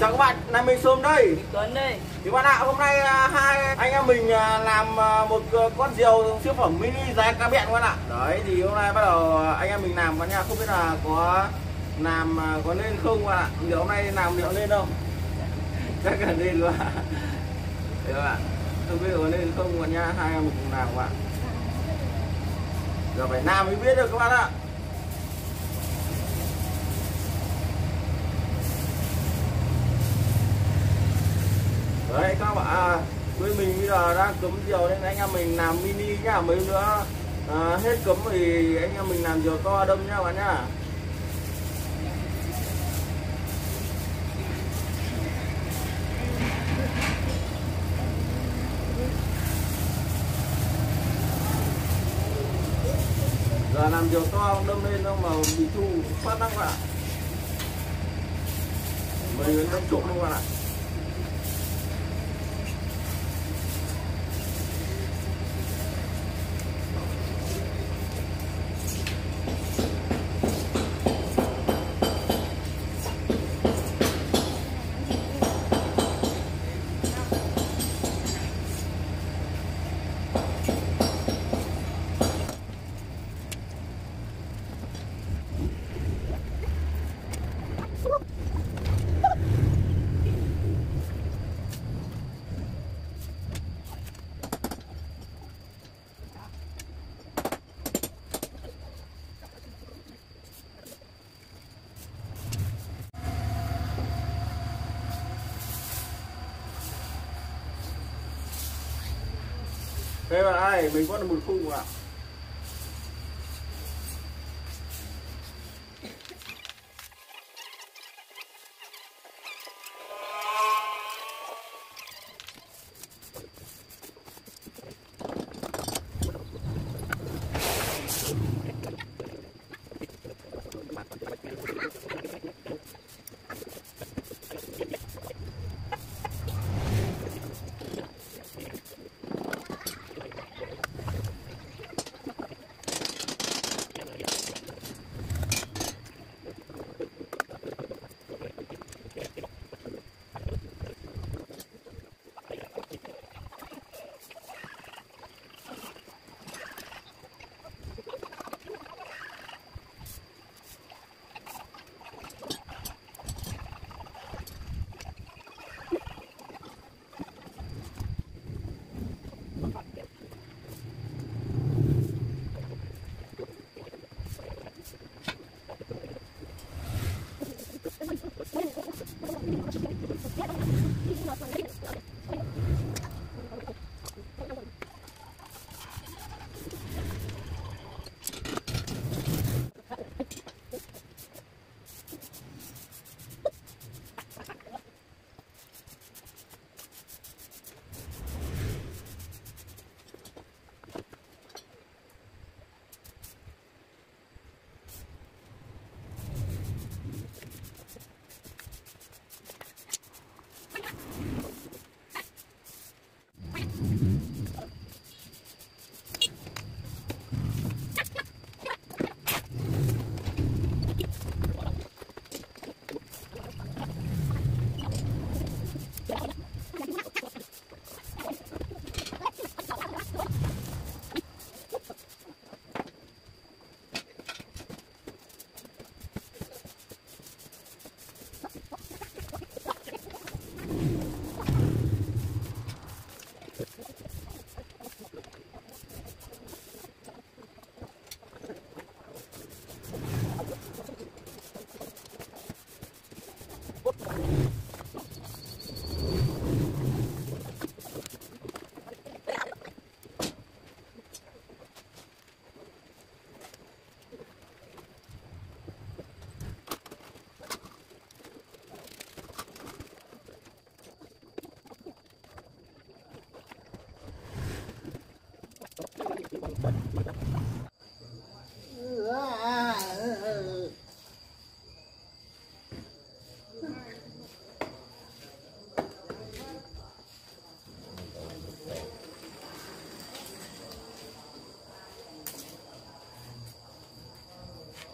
Chào các bạn, là mình Sôm đây. Tuấn đây. Thì bạn ạ, hôm nay à, hai anh em mình à, làm à, một con diều siêu phẩm mini giá cá bẹn các bạn ạ. Đấy, thì hôm nay bắt đầu anh em mình làm các nha. Không biết là có làm có lên không các bạn ạ? Liệu hôm nay làm liệu lên không? Chắc là lên luôn Đấy các bạn Không biết có lên không các nha, hai em mình cùng làm các bạn Giờ phải làm mới biết được các bạn ạ đấy các bạn. À, quê mình bây giờ đang cấm diều nên anh em mình làm mini nhá mấy nữa à, hết cấm thì anh em mình làm diều to đâm nhá bạn nhá. Giờ làm diều to không đâm lên đâu mà bị thu phát lắm bạn ạ mấy người trộm luôn bạn ạ. Đây bạn ai mình có được một khung ạ.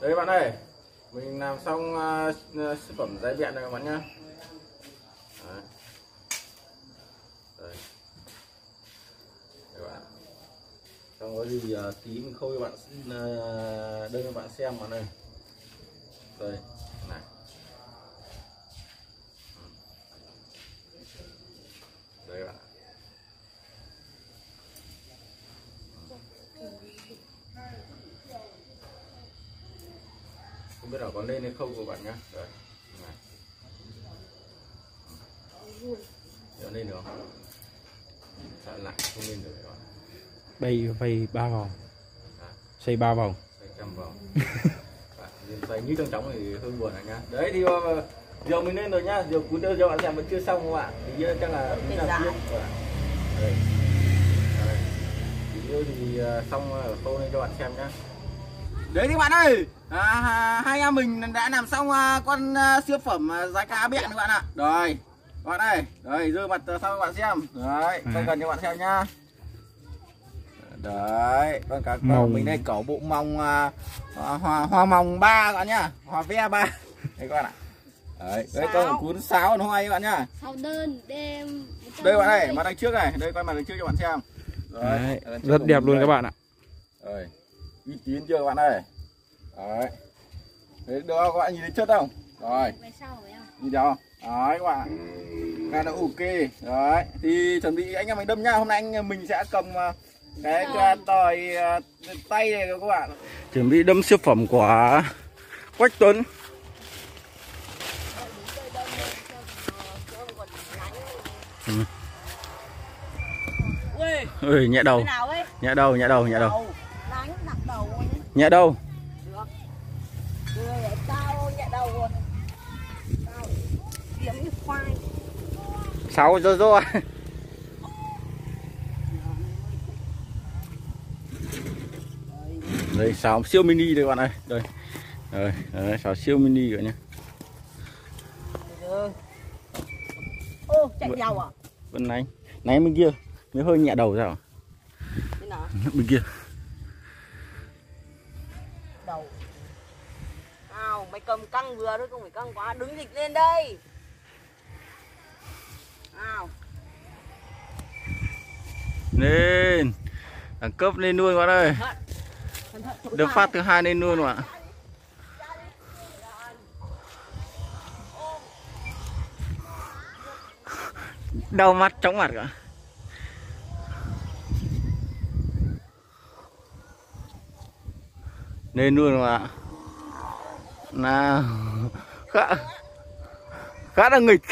đấy bạn ơi mình làm xong uh, sản phẩm giấy vẹn này các bạn nhá đấy. Đấy. Bạn. xong có gì uh, tí mình khâu cho bạn xin uh, đơn cho bạn xem bạn ơi đây biết là có lên hay không của bạn nhá. Đấy. Này. Giờ lên được không? Sợ lại không lên được các bạn bay bay ba vòng. À, xây ba vòng. Xoay trăm vòng. Xoay như trong trống thì hơi buồn này nhá. Đấy thì uh, giờ mình lên rồi nhá. Giờ cú đưa cho bạn xem vẫn chưa xong các bạn thì uh, chắc là mình làm tiếp. Các bạn đây. Đây. video thì uh, xong uh, khâu lên cho bạn xem nhá đấy thì bạn ơi. À, hai anh em mình đã làm xong uh, con uh, siêu phẩm uh, giá cá bẹn các bạn ạ. Rồi bạn ơi đây dơ mặt sau các bạn xem. Đấy quay À. gần cho bạn xem nhá. Đấy con cá Mồng. mồng mình đây cẩu bụng mong uh, hoa, hoa mồng ba các bạn nhá. Hoa ve ba. Đây các bạn ạ. Đấy đấy Sáo. con cuốn sáo nó hoài các bạn nhá. Sau đơn đêm đây bạn này mặt đằng trước này. Đây coi mặt đằng trước cho bạn xem. Đấy, mặt đằng trước rất đẹp luôn đây. các bạn ạ. Rồi uy tín chưa các bạn ơi? Đấy. Đấy được không? Các bạn nhìn thấy chất không? Rồi. Nhìn thấy không? Đấy các bạn. Là nó ok đấy. Thì chuẩn bị anh em mình đâm nha hôm nay anh mình sẽ cầm à, cái tỏi à, tay này các bạn. Chuẩn bị đâm siêu phẩm của Quách Tuấn. Ui. Ơi nhẹ đầu nhẹ đầu nhẹ đầu. Nhẹ đầu đầu đánh đặt đầu luôn ấy. Nhẹ đầu được tao nhẹ đầu rồi tao như khoai sáu rồi rồi đây sáo siêu mini đây bạn ơi. Đây. Đây sáo siêu mini rồi nhá ô chạy dầu à? bên này này bên kia mới hơi nhẹ đầu sao? Thế nào? Bên kia mày cầm căng vừa thôi không phải căng quá đứng dịch lên đây. Nào. Lên. Đẳng cấp lên các bạn ơi nào? phát thứ hai lên các bạn đau mắt chóng mặt cả lên luôn bạn nào. Khá khá là nghịch.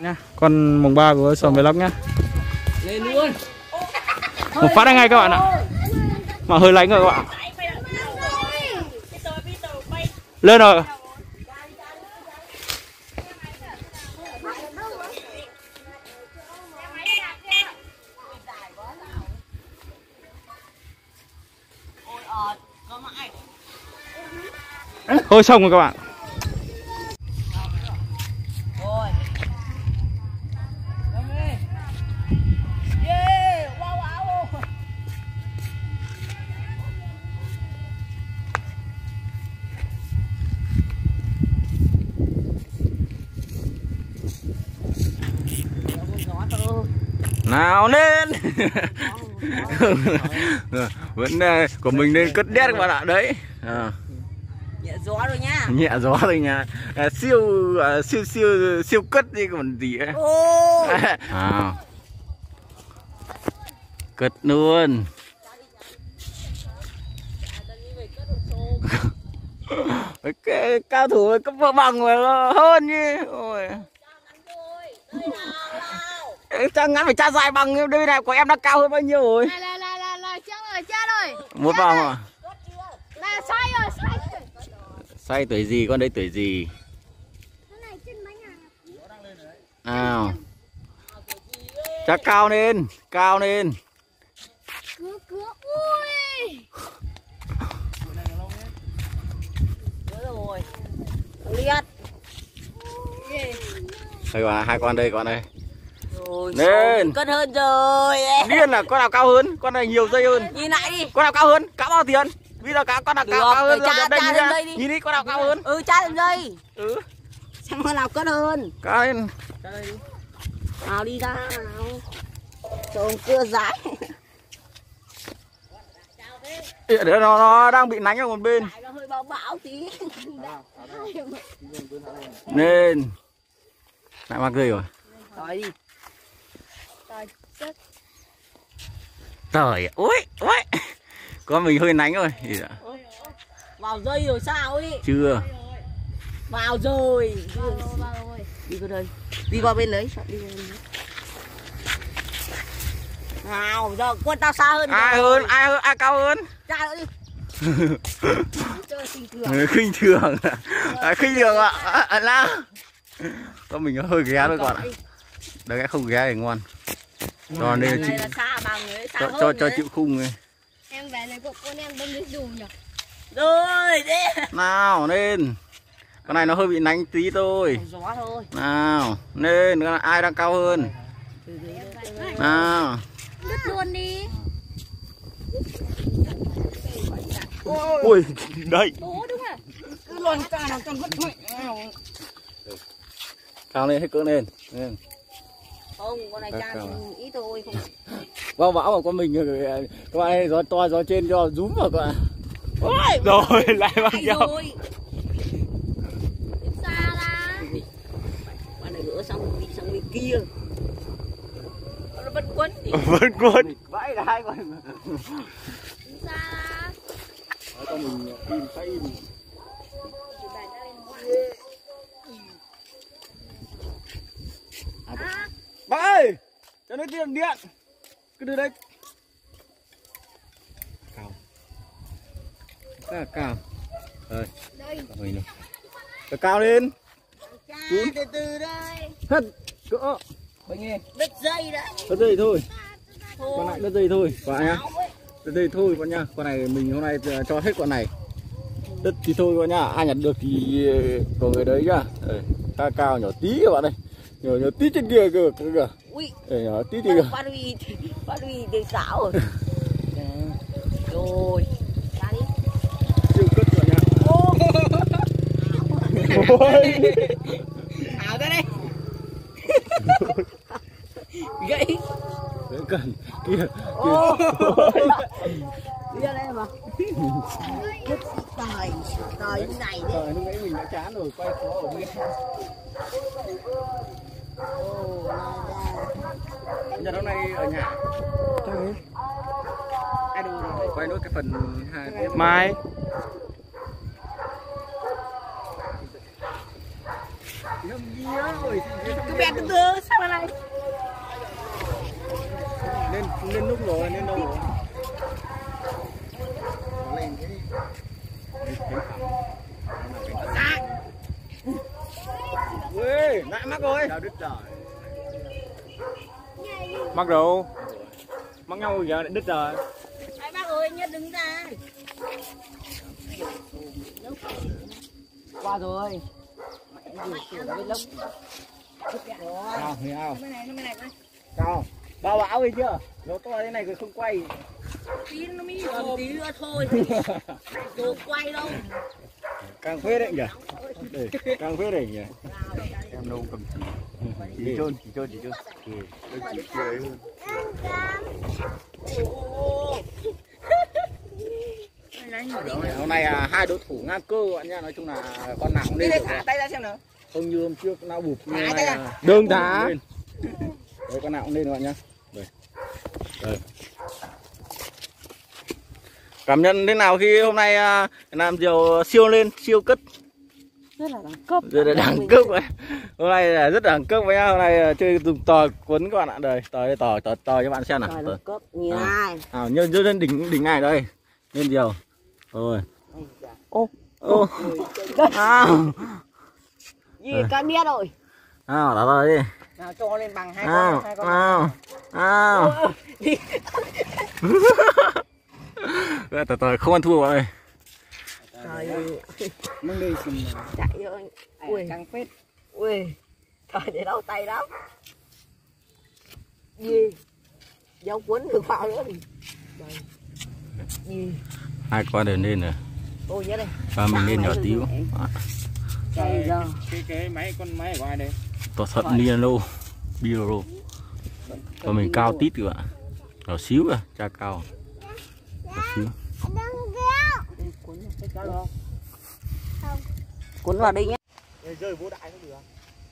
Nha. Con mùng ba của sòn vlog nhá. Lên luôn. Một phát ngay các bạn ạ. Mà hơi lạnh rồi các bạn lên rồi bơi xong rồi các bạn. Nào lên. Vẫn ờ, của mình nên cất đét các bạn ạ đấy. À, gió rồi nhá. nhẹ gió thôi nha. À, siêu à, siêu siêu siêu cất đi còn gì ấy. Ô. à. cất luôn. Cái cao thủ cấp vợ bằng nó hơn như ôi. Cha ngắn phải cha dài bằng đây này của em đã cao hơn bao nhiêu rồi? Rồi rồi. Một vòng à Này sai rồi sai rồi say tuổi gì con đây tuổi gì à nào cha cao lên cao lên Cứa cứa Ui Nhớ rồi. Liệt. Ghê. đây con hai con đây con đây Rồi. Lên. Cất hơn rồi. điên là con nào cao hơn con này nhiều dây hơn Nhìn lại đi. con nào cao hơn cá bao tiền bây giờ cá con nào cao, cao hơn cha- cha lên đây đi. nhìn đi con nào cao hơn. Ừ cha lên đây. ừ. Xem con nào cất hơn. cao lên nào đi ra nào. Trộm cưa rái Để nó, nó đang bị nánh ở một bên. Lại nó hơi bão bão tí. Nên Lại mắc gì rồi. Rồi đi. Trời chết. Trời ui ui Con mình hơi nánh rồi vào dây rồi sao ấy? Chưa. Vào rồi. Vào rồi, vào rồi. đi qua đây. Đi qua bên đấy. Nào giờ quân tao xa hơn Ai hơn? Ai hơn? Ai cao hơn. Ra nữa đi khinh thường. À, khinh thường ạ. à, à, nào. Con mình hơi ghé thôi còn ạ. đấy không ghé thì ngon. Cho nên là này chịu là xa bằng ấy xa cho hơn cho, cho chịu khung ấy. Em về này của con em đâm đến dù nhỉ? rồi đi nào lên con này nó hơi bị nánh tí thôi. Gió thôi. Nào lên con này ai đang cao hơn? Nào. Đứt luôn đi. ui đây Bố đúng rồi. cứ luồn ca nào trong vất mạnh cao lên hết cỡ lên. Lên. Không con này cha ít thôi không bao bão mà con mình các bạn ơi, gió to gió trên cho rúm vào các bạn. Ôi! Rồi lại Hay theo rồi. Xa ra. con này gỡ xong đi sang bên kia. Nó vẫn quấn. Vẫn quên vãi là hai con. Xa ra. con mình im phải im À, bác ơi cho nó tiền điện cứ đưa đây là cao đây. Đây. mình này Cho cao lên. Cha từ từ đây. Hết. Cỡ. Bệnh nghe đứt dây đấy đất dây thôi. Còn thôi lại đất dây thôi. Quả nhá. Đất dây thôi con nhá. Con này mình hôm nay cho hết con này. Đất thì thôi con nhá. Ai nhặt được thì ờ, của người đấy nhá. Đây, cao cao nhỏ tí các bạn đây nhỏ nhỏ tí trên kia cơ cơ kìa ui. Đây, nhỏ tí tí kìa phát huy phát huy để xảo rồi rồi ra đi. Siêu cất rồi nhá ảo ra đây. Gãy. Cần. Kia. Kia. Đi ra đây mà. Đứt tài tài như này đấy. Trời, lúc nãy mình đã chán rồi quay khó ở bên Nhật hôm nay ở nhà. Ai đâu rồi quay nốt cái phần hai tiếp mai. Cứ bẹt từ từ sao mà này lên lên lúc rồi lên đâu rồi lên cái Ui, lại mắc rồi. Đau đứt rồi. mắc đâu mắc nhau giờ lại đứt rồi Ai bác ơi nhất đứng ra qua rồi Nào, thì nào. Cái này, cái này, này. Nào. Bao bão đi chưa? Nó to thế này rồi không quay. tí nó mới còn tí nữa thôi đồ quay đâu Càng phết đấy nhỉ. Càng phết đấy nhỉ. Em đâu cầm chỉ Chỉ trơn chỉ trơn chỉ trơn chỉ kia ấy hơn Hôm nay à, hai đối thủ ngang cơ bạn nha, nói chung là con nào cũng lên được tay ra xem nào. Không như hôm trước nào bụp như này là cũng lên. Đấy con nào cũng lên các bạn nhá. Đây. Đây. Cảm nhận thế nào khi hôm nay à, làm diều siêu lên, siêu cất rất là đẳng cấp rất là đẳng cấp vậy. Hôm nay là rất đẳng cấp với nhau. Hôm nay chơi dùng tò quấn các bạn ạ. Đây, tò tò tò tò cho bạn xem nào. Tò. đẳng cấp À. ai À, nhân lên đỉnh đỉnh này đây. Lên diều. Rồi. ô Ô. À. gì cá biết rồi À, đó rồi đi. nào cho lên bằng hai con hai con. À. Ờ, đi Tờ tờ không ăn thua ơi. Trời ơi. Mang đây xin chạy rồi ui. căng phết. Ui. Trời để đau tay lắm. Gì? Dấu quấn được vào nữa Đây. gì? Hai con đều lên rồi. ôi nhớ đây. Ba mình lên nhỏ tí. trời giờ cái cái máy con máy của ai đây? Tỏ thật nilo. Biro Và mình cao tít các bạn Nhỏ xíu à, cha cao. Nhỏ xíu cuốn vào lo cuốn. Vào đây nhé rơi vô đại cũng được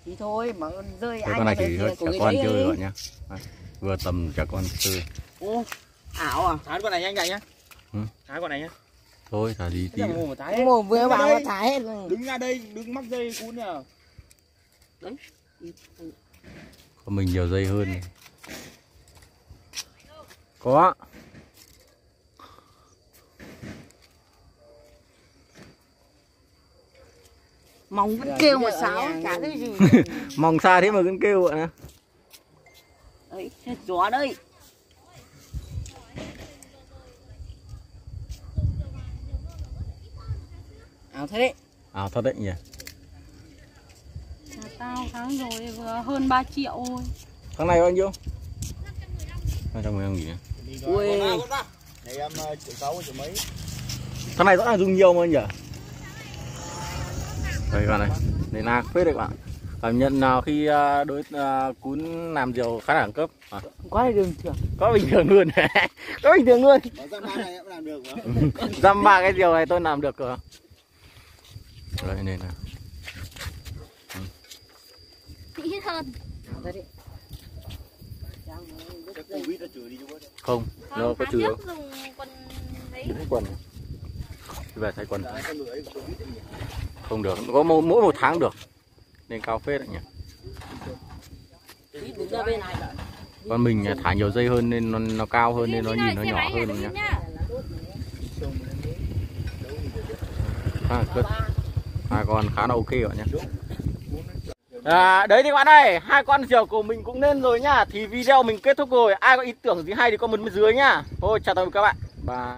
thì thôi mà rơi Cái ai con này cho của người con đấy chơi bạn nhá. Đấy, Vừa tầm cho con chơi. Ô, ảo à? Thái con này nhanh nhạy nhá. Ừ. thái con này nhá. Thôi thả đi tí. Thế một vừa vào nó thả hết rồi. đứng ra đây đứng mắc dây cuốn nhờ. Còn mình nhiều dây hơn Có mong vẫn kêu mà sáo chả thấy gì. Mong xa thế mà vẫn kêu bạn ạ. Đấy hết gió đây ảo thế đấy. À thật đấy nhỉ? Nhà tao tháng rồi vừa hơn 3 triệu thôi. Thằng này bao nhiêu? 215 nghìn ui. Để em ờ, triệu sáu triệu mấy. Thằng này rõ ràng dùng nhiều mà nhỉ Đây các bạn này Đây là phết đấy các bạn. Cảm nhận nào khi à, đối à, cún làm diều khá là đẳng cấp. À, quá đường thường. Có bình thường luôn. Có bình thường luôn. Có ra ba này em làm được mà. Dăm ba cái diều này tôi làm được rồi hơn đi chú bớt Không, nó Không, có trừ dùng quần đấy về thay quần Không được, có mỗi mỗi một tháng được. Nên cao phết đấy nhỉ. Còn mình à, thả nhiều dây hơn nên nó, nó cao hơn nên nó nhìn nó nhỏ hơn nhá. Nhá. à, cất. hai con khá là ok bạn nhé à, đấy thì các bạn ơi hai con diều của mình cũng lên rồi nhá. Thì video mình kết thúc rồi. Ai có ý tưởng gì hay thì comment bên dưới nhá. Thôi chào tạm biệt các bạn. Và